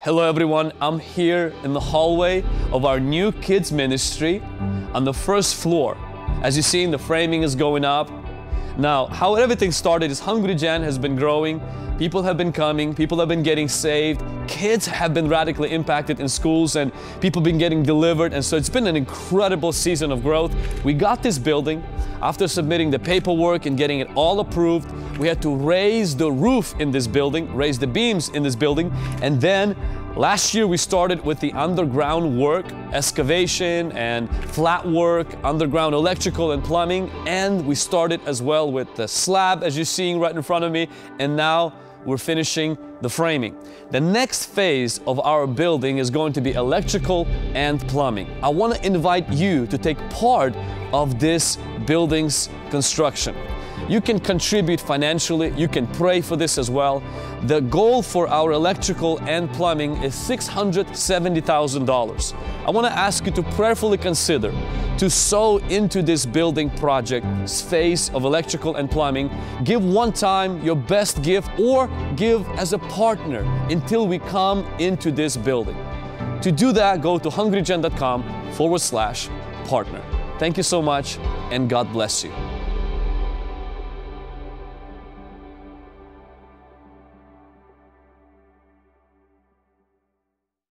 Hello, everyone. I'm here in the hallway of our new kids ministry on the first floor. As you see, the framing is going up. Now, how everything started is Hungry Gen has been growing. People have been coming, people have been getting saved, kids have been radically impacted in schools, and people have been getting delivered. And so it's been an incredible season of growth. We got this building after submitting the paperwork and getting it all approved. We had to raise the roof in this building, raise the beams in this building, and then Last year we started with the underground work, excavation and flat work, underground electrical and plumbing, and we started as well with the slab as you're seeing right in front of me, and now we're finishing the framing. The next phase of our building is going to be electrical and plumbing. I want to invite you to take part of this building's construction. You can contribute financially, you can pray for this as well. The goal for our electrical and plumbing is $670,000. I want to ask you to prayerfully consider to sow into this building project phase of electrical and plumbing. Give one time your best gift or give as a partner until we come into this building. To do that, go to hungrygen.com forward slash partner. Thank you so much and God bless you.